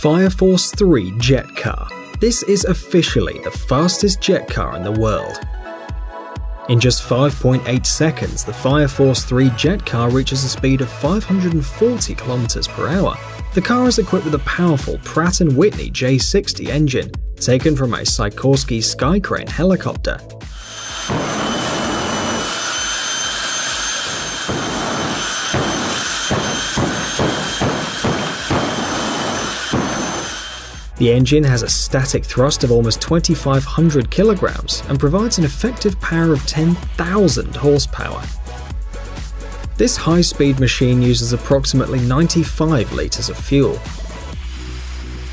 Fire Force 3 jet car. This is officially the fastest jet car in the world. In just 5.8 seconds, the Fire Force 3 jet car reaches a speed of 540 km per hour. The car is equipped with a powerful Pratt & Whitney J60 engine, taken from a Sikorsky Skycrane helicopter. The engine has a static thrust of almost 2500 kilograms and provides an effective power of 10,000 horsepower. This high-speed machine uses approximately 95 litres of fuel.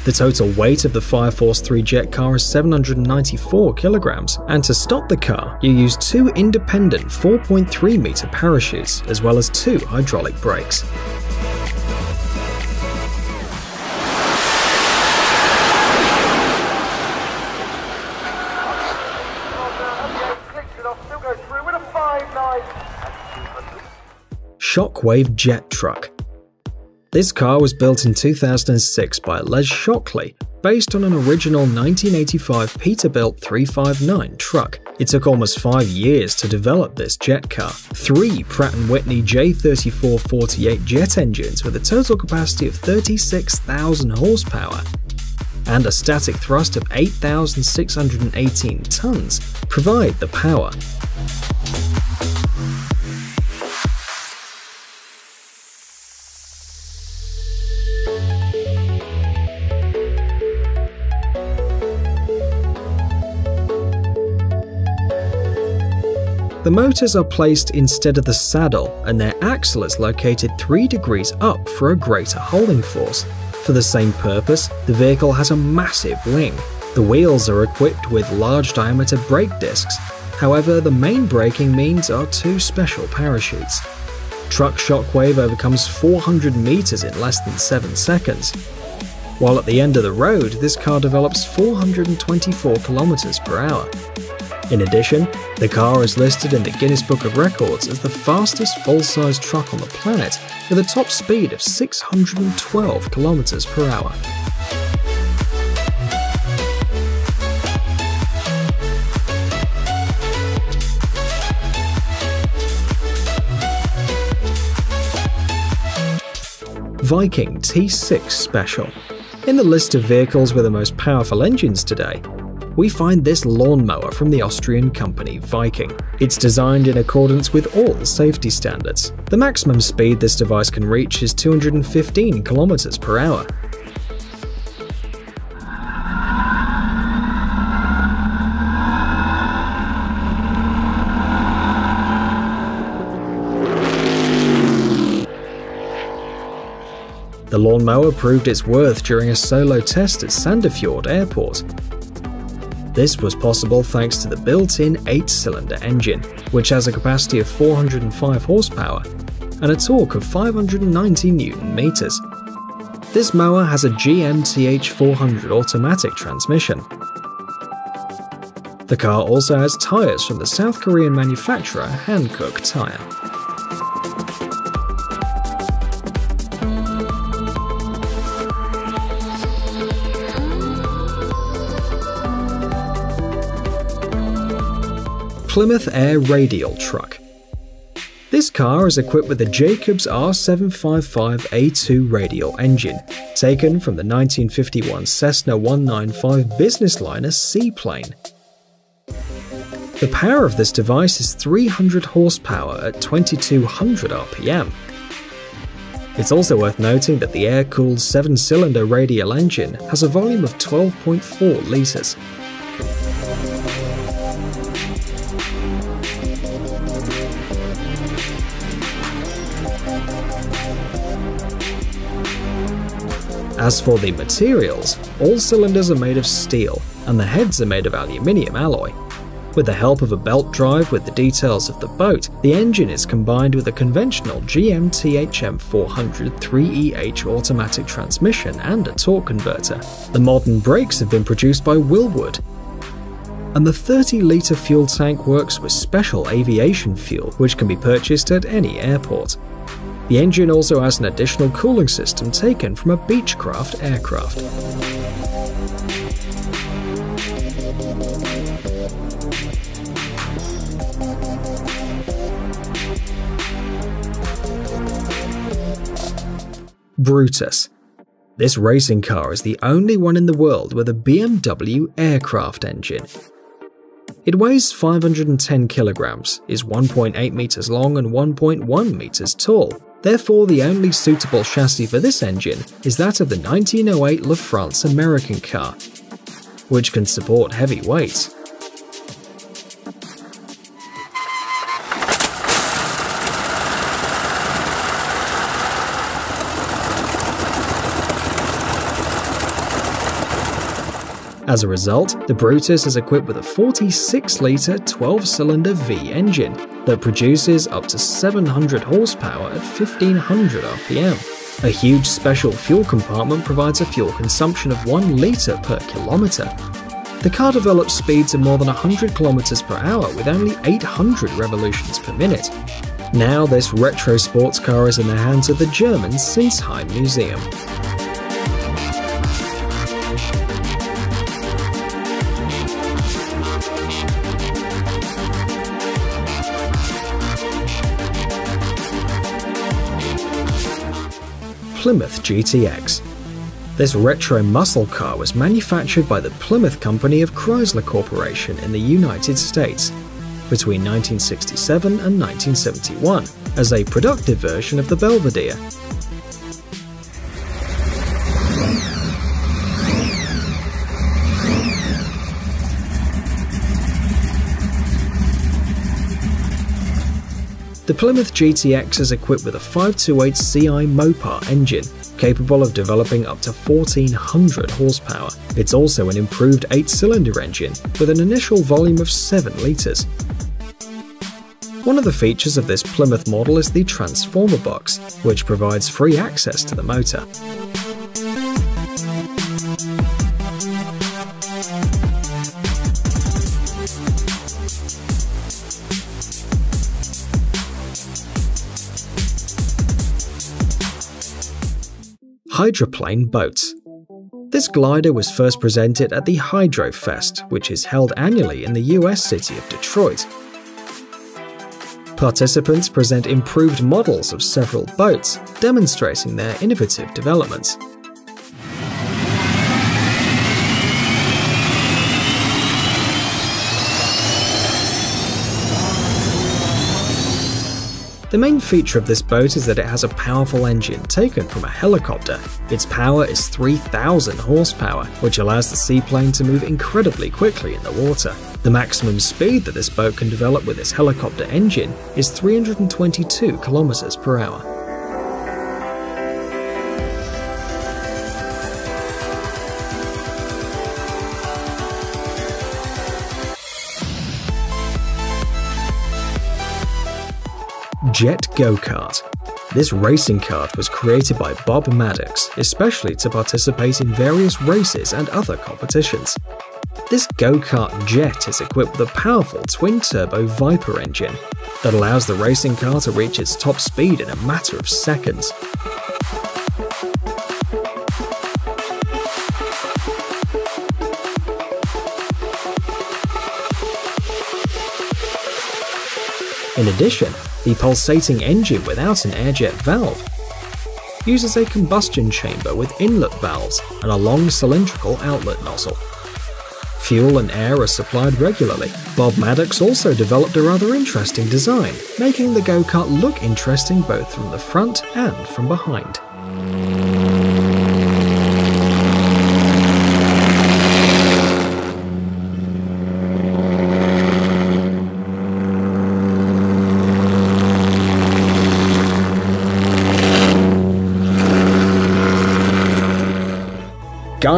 The total weight of the Fireforce 3 jet car is 794 kilograms, and to stop the car, you use two independent 4.3 meter parachutes as well as two hydraulic brakes. Shockwave Jet Truck. This car was built in 2006 by Les Shockley, based on an original 1985 Peterbilt 359 truck. It took almost five years to develop this jet car. Three Pratt & Whitney J3448 jet engines with a total capacity of 36,000 horsepower and a static thrust of 8,618 tons provide the power. The motors are placed instead of the saddle, and their axle is located 3 degrees up for a greater holding force. For the same purpose, the vehicle has a massive wing. The wheels are equipped with large diameter brake discs, however, the main braking means are two special parachutes. Truck Shockwave overcomes 400 meters in less than 7 seconds, while at the end of the road, this car develops 424 kilometers per hour. In addition, the car is listed in the Guinness Book of Records as the fastest full-size truck on the planet with a top speed of 612 km per hour. Viking T6 Special. In the list of vehicles with the most powerful engines today, we find this lawnmower from the Austrian company Viking. It's designed in accordance with all safety standards. The maximum speed this device can reach is 215 km per hour. The lawnmower proved its worth during a solo test at Sandefjord Airport, this was possible thanks to the built-in 8-cylinder engine, which has a capacity of 405 horsepower and a torque of 590 newton meters. This mower has a GM TH400 automatic transmission. The car also has tyres from the South Korean manufacturer Hankook Tire. Plymouth Air Radial Truck. This car is equipped with a Jacobs R755A2 radial engine, taken from the 1951 Cessna 195 business liner seaplane. The power of this device is 300 horsepower at 2200 RPM. It's also worth noting that the air-cooled 7-cylinder radial engine has a volume of 12.4 litres, As for the materials, all cylinders are made of steel, and the heads are made of aluminium alloy. With the help of a belt drive with the details of the boat, the engine is combined with a conventional GM THM 400 3EH automatic transmission and a torque converter. The modern brakes have been produced by Wilwood, and the 30 litre fuel tank works with special aviation fuel which can be purchased at any airport. The engine also has an additional cooling system taken from a Beechcraft aircraft. Brutus. This racing car is the only one in the world with a BMW aircraft engine. It weighs 510 kilograms, is 1.8 meters long and 1.1 meters tall. Therefore, the only suitable chassis for this engine is that of the 1908 LaFrance American car, which can support heavy weights. As a result, the Brutus is equipped with a 46-litre 12-cylinder V engine that produces up to 700 horsepower at 1500 rpm. A huge special fuel compartment provides a fuel consumption of 1 litre per kilometre. The car develops speeds of more than 100 km per hour with only 800 revolutions per minute. Now this retro sports car is in the hands of the German Sinsheim Museum. Plymouth GTX. This retro muscle car was manufactured by the Plymouth Company of Chrysler Corporation in the United States between 1967 and 1971 as a productive version of the Belvedere. The Plymouth GTX is equipped with a 528 CI Mopar engine, capable of developing up to 1400 horsepower. It's also an improved 8-cylinder engine, with an initial volume of 7 litres. One of the features of this Plymouth model is the transformer box, which provides free access to the motor. Hydroplane boats. This glider was first presented at the Hydrofest, which is held annually in the US city of Detroit. Participants present improved models of several boats, demonstrating their innovative developments. The main feature of this boat is that it has a powerful engine taken from a helicopter. Its power is 3000 horsepower, which allows the seaplane to move incredibly quickly in the water. The maximum speed that this boat can develop with its helicopter engine is 322 kilometers per hour. Jet Go-Kart. This racing kart was created by Bob Maddox, especially to participate in various races and other competitions. This go-kart jet is equipped with a powerful twin-turbo Viper engine that allows the racing car to reach its top speed in a matter of seconds. In addition, the pulsating engine without an air-jet valve uses a combustion chamber with inlet valves and a long cylindrical outlet nozzle. Fuel and air are supplied regularly. Bob Maddox also developed a rather interesting design, making the go-kart look interesting both from the front and from behind.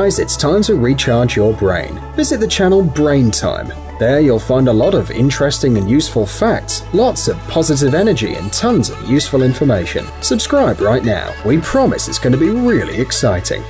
It's time to recharge your brain. Visit the channel Brain Time. There you'll find a lot of interesting and useful facts, lots of positive energy, and tons of useful information. Subscribe right now. We promise it's going to be really exciting.